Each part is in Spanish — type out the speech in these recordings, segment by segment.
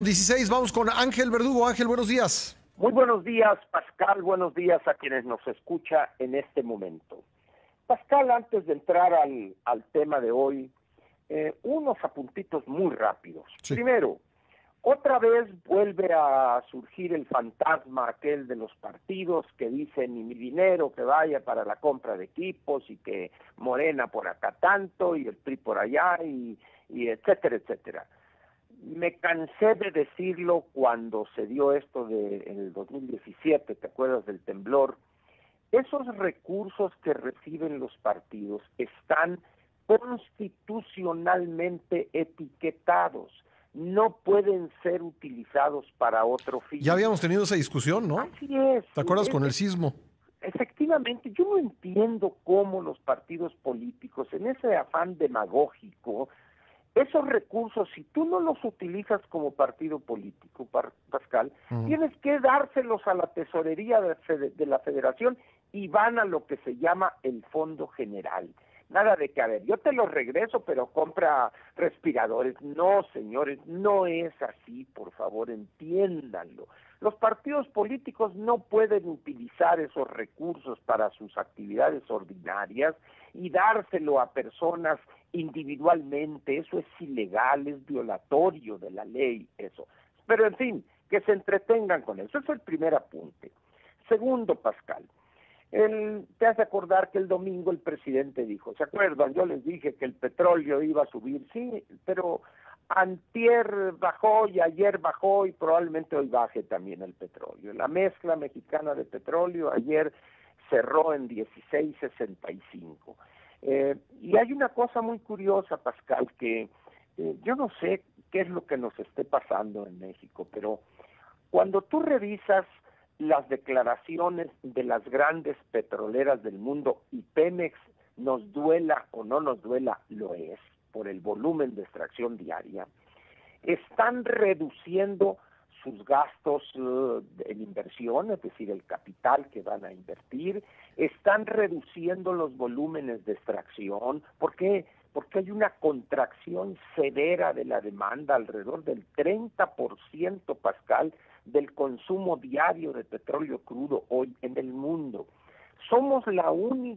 16, vamos con Ángel Verdugo. Ángel, buenos días. Muy buenos días, Pascal. Buenos días a quienes nos escucha en este momento. Pascal, antes de entrar al, al tema de hoy, eh, unos apuntitos muy rápidos. Primero, otra vez vuelve a surgir el fantasma aquel de los partidos que dicen ni mi dinero que vaya para la compra de equipos y que Morena por acá tanto y el PRI por allá y, y etcétera, etcétera me cansé de decirlo cuando se dio esto de, en el 2017, ¿te acuerdas del temblor? Esos recursos que reciben los partidos están constitucionalmente etiquetados, no pueden ser utilizados para otro fin. Ya habíamos tenido esa discusión, ¿no? Así es. ¿Te acuerdas con el sismo? Efectivamente, yo no entiendo cómo los partidos políticos, en ese afán demagógico, esos recursos, si tú no los utilizas como partido político, Pascal, tienes que dárselos a la tesorería de, la federación y van a lo que se llama el fondo general. Nada de que, a ver, yo te los regreso, pero compra respiradores. No, señores, no es así, por favor, entiéndanlo. Los partidos políticos no pueden utilizar esos recursos para sus actividades ordinarias y dárselo a personas individualmente, eso es ilegal, es violatorio de la ley, eso. Pero en fin, que se entretengan con eso, eso es el primer apunte. Segundo, Pascal, el, te hace acordar que el domingo el presidente dijo, ¿se acuerdan? Yo les dije que el petróleo iba a subir, sí, pero antier bajó y ayer bajó y probablemente hoy baje también el petróleo. La mezcla mexicana de petróleo ayer cerró en 16.65. Eh, y hay una cosa muy curiosa, Pascal, que eh, yo no sé qué es lo que nos esté pasando en México, pero cuando tú revisas las declaraciones de las grandes petroleras del mundo y Pemex nos duela o no nos duela, lo es, por el volumen de extracción diaria, están reduciendo sus gastos uh, en inversión, es decir, el capital que van a invertir, están reduciendo los volúmenes de extracción. ¿Por qué? Porque hay una contracción severa de la demanda, alrededor del 30%, Pascal, del consumo diario de petróleo crudo hoy en el mundo. Somos la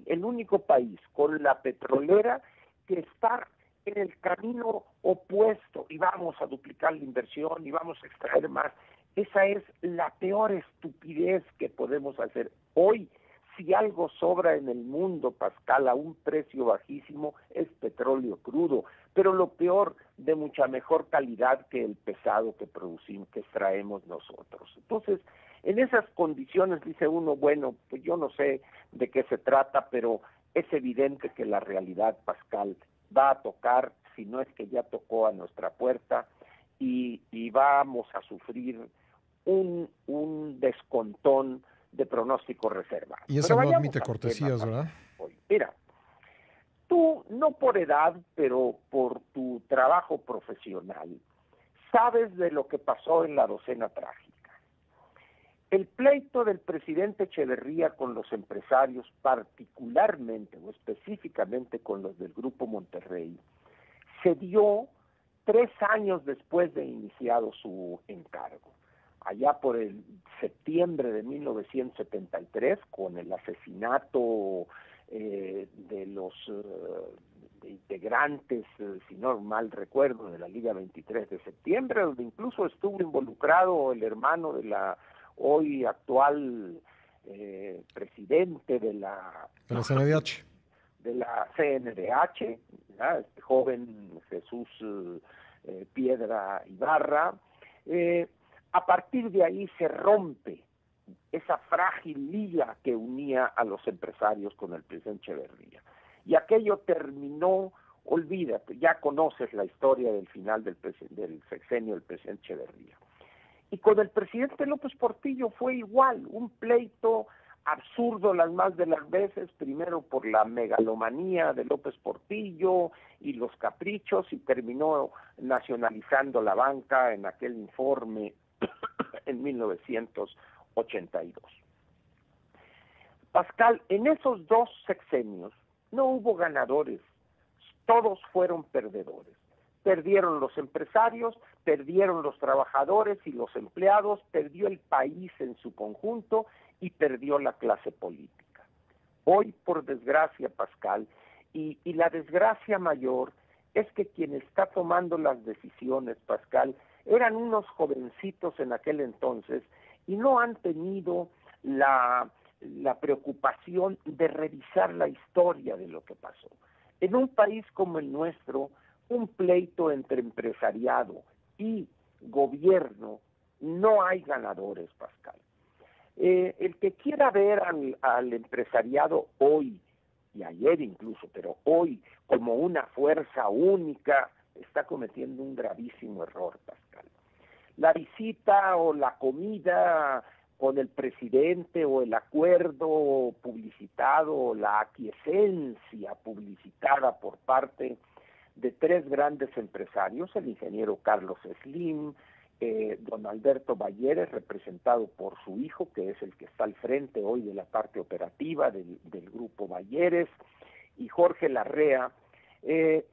el único país con la petrolera que está en el camino opuesto y vamos a duplicar la inversión y vamos a extraer más. Esa es la peor estupidez que podemos hacer. Hoy, si algo sobra en el mundo, Pascal, a un precio bajísimo, es petróleo crudo, pero lo peor, de mucha mejor calidad que el pesado que producimos, que extraemos nosotros. Entonces, en esas condiciones dice uno, bueno, pues yo no sé de qué se trata, pero es evidente que la realidad, Pascal, va a tocar, si no es que ya tocó a nuestra puerta, y, vamos a sufrir un, un descontón de pronóstico reserva. Y eso no admite cortesías, ¿verdad? Mira, tú no por edad, pero por tu trabajo profesional, sabes de lo que pasó en la docena trágica. El pleito del presidente Echeverría con los empresarios, particularmente o específicamente con los del Grupo Monterrey, se dio tres años después de iniciado su encargo. Allá por el septiembre de 1973, con el asesinato eh, de los eh, integrantes, eh, si no mal recuerdo, de la Liga 23 de septiembre, donde incluso estuvo involucrado el hermano de la hoy actual eh, presidente de la, de la CNDH. De la CNDH, este joven Jesús eh, Piedra Ibarra. Eh, a partir de ahí se rompe esa frágil liga que unía a los empresarios con el presidente Echeverría. Y aquello terminó, olvídate, ya conoces la historia del final del, del sexenio del presidente Echeverría. Y con el presidente López Portillo fue igual, un pleito absurdo las más de las veces, primero por la megalomanía de López Portillo y los caprichos, y terminó nacionalizando la banca en aquel informe en 1982. Pascal, en esos dos sexenios no hubo ganadores, todos fueron perdedores. Perdieron los empresarios, perdieron los trabajadores y los empleados, perdió el país en su conjunto y perdió la clase política. Hoy, por desgracia, Pascal, y, la desgracia mayor es que quien está tomando las decisiones, Pascal, eran unos jovencitos en aquel entonces y no han tenido la preocupación de revisar la historia de lo que pasó. En un país como el nuestro, un pleito entre empresariado y gobierno, no hay ganadores, Pascal. Eh, el que quiera ver al, al empresariado hoy, y ayer incluso, pero hoy como una fuerza única, está cometiendo un gravísimo error, Pascal. La visita o la comida con el presidente o el acuerdo publicitado o la aquiescencia publicitada por parte de tres grandes empresarios, el ingeniero Carlos Slim, eh, don Alberto Balleres, representado por su hijo, que es el que está al frente hoy de la parte operativa del, grupo Balleres, y Jorge Larrea, eh,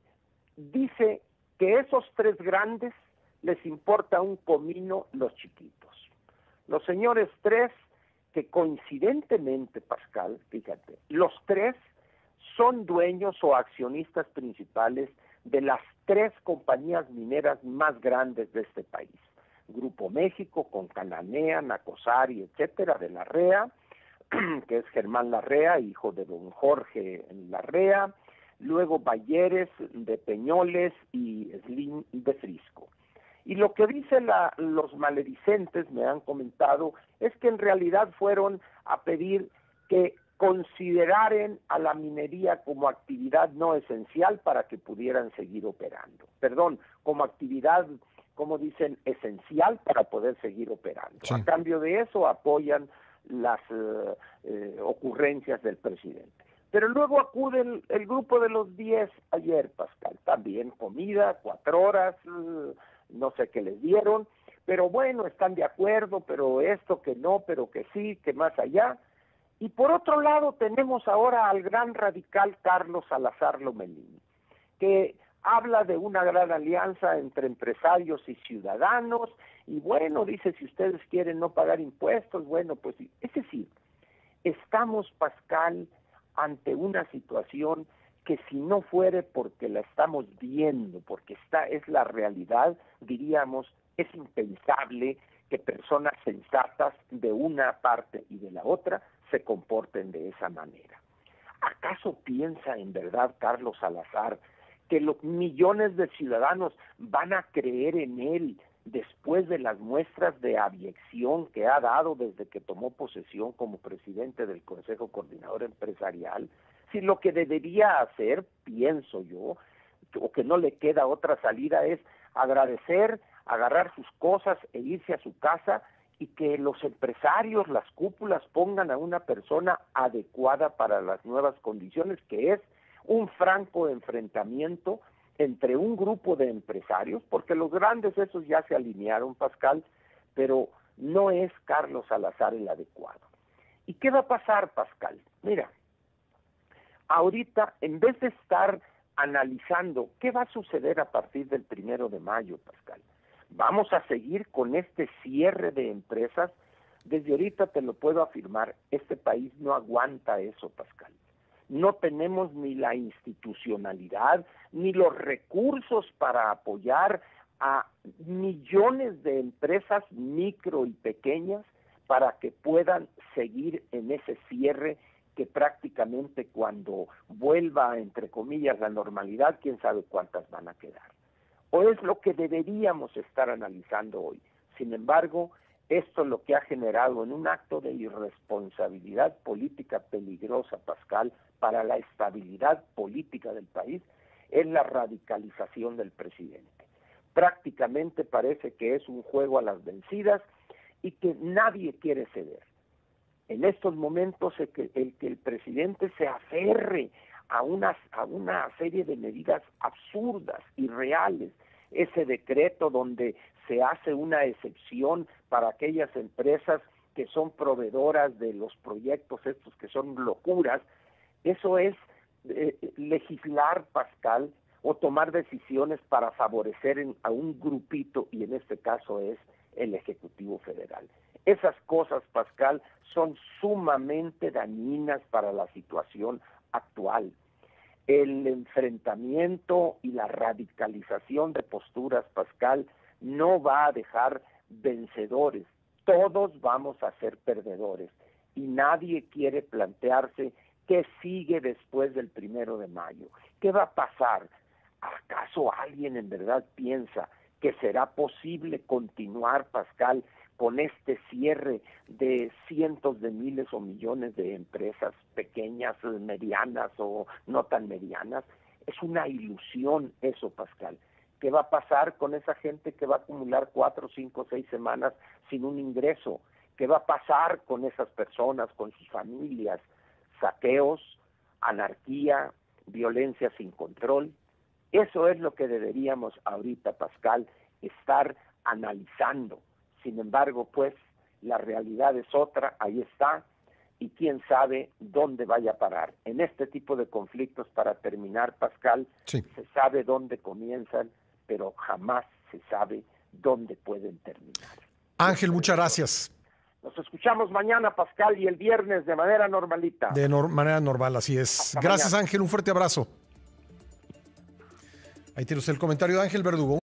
dice que esos tres grandes les importa un comino los chiquitos. Los señores tres, que coincidentemente, Pascal, fíjate, los tres son dueños o accionistas principales de las tres compañías mineras más grandes de este país. Grupo México, con Cananea, Nacosari, etcétera, de Larrea, que es Germán Larrea, hijo de don Jorge Larrea, luego Balleres de Peñoles y Slim de Frisco. Y lo que dicen los maledicentes, me han comentado, es que en realidad fueron a pedir que consideraran a la minería como actividad no esencial para que pudieran seguir operando. Perdón, como actividad, como dicen, esencial para poder seguir operando. A cambio de eso apoyan las eh, eh, ocurrencias del presidente. Pero luego acude el, grupo de los 10 ayer, Pascal, también comida, cuatro horas, eh, no sé qué les dieron, pero bueno, están de acuerdo, pero esto que no, pero que sí, que más allá. Y por otro lado tenemos ahora al gran radical Carlos Salazar Lomelini, que habla de una gran alianza entre empresarios y ciudadanos, y bueno, dice, si ustedes quieren no pagar impuestos, bueno, pues es decir, estamos, Pascal, ante una situación que si no fuere porque la estamos viendo, porque está es la realidad, diríamos, es impensable que personas sensatas de una parte y de la otra se comporten de esa manera. ¿Acaso piensa en verdad Carlos Salazar que los millones de ciudadanos van a creer en él después de las muestras de abyección que ha dado desde que tomó posesión como presidente del Consejo Coordinador Empresarial, si lo que debería hacer, pienso yo, o que no le queda otra salida es agradecer, agarrar sus cosas e irse a su casa y que los empresarios, las cúpulas pongan a una persona adecuada para las nuevas condiciones, que es un franco enfrentamiento entre un grupo de empresarios, porque los grandes esos ya se alinearon, Pascal, pero no es Carlos Salazar el adecuado. ¿Y qué va a pasar, Pascal? Mira, ahorita, en vez de estar analizando qué va a suceder a partir del primero de mayo, Pascal, vamos a seguir con este cierre de empresas. Desde ahorita te lo puedo afirmar, este país no aguanta eso, Pascal. No tenemos ni la institucionalidad, ni los recursos para apoyar a millones de empresas micro y pequeñas para que puedan seguir en ese cierre que prácticamente cuando vuelva, entre comillas, la normalidad, quién sabe cuántas van a quedar. O es lo que deberíamos estar analizando hoy. Sin embargo, esto lo que ha generado en un acto de irresponsabilidad política peligrosa, Pascal, para la estabilidad política del país, es la radicalización del presidente. Prácticamente parece que es un juego a las vencidas y que nadie quiere ceder en estos momentos el que el, presidente se aferre a una, a una serie de medidas absurdas, irreales, ese decreto donde se hace una excepción para aquellas empresas que son proveedoras de los proyectos estos que son locuras, eso es eh, legislar, Pascal, o tomar decisiones para favorecer a un grupito, y en este caso es el Ejecutivo Federal. Esas cosas, Pascal, son sumamente dañinas para la situación actual. El enfrentamiento y la radicalización de posturas, Pascal, no va a dejar vencedores. Todos vamos a ser perdedores y nadie quiere plantearse qué sigue después del primero de mayo. ¿Qué va a pasar? ¿Acaso alguien en verdad piensa que será posible continuar, Pascal, con este cierre de cientos de miles o millones de empresas pequeñas, medianas o no tan medianas? Es una ilusión eso, Pascal. ¿Qué va a pasar con esa gente que va a acumular cuatro, cinco, seis semanas sin un ingreso? ¿Qué va a pasar con esas personas, con sus familias? Saqueos, anarquía, violencia sin control. Eso es lo que deberíamos ahorita, Pascal, estar analizando. Sin embargo, pues la realidad es otra, ahí está, y quién sabe dónde vaya a parar. En este tipo de conflictos, para terminar, Pascal, se sabe dónde comienzan, pero jamás se sabe dónde pueden terminar. Ángel, muchas gracias. Nos escuchamos mañana, Pascal, y el viernes de manera normalita. De manera normal, así es. Gracias, Ángel. Un fuerte abrazo. Ahí tienes el comentario de Ángel Verdugo.